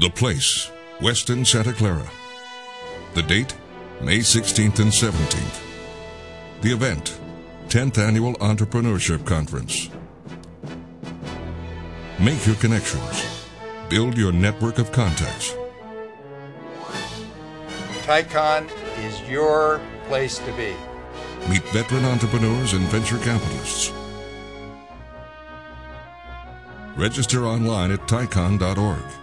The place, Westin, Santa Clara. The date, May 16th and 17th. The event, 10th Annual Entrepreneurship Conference. Make your connections. Build your network of contacts. TiEcon is your place to be. Meet veteran entrepreneurs and venture capitalists. Register online at tiecon.org.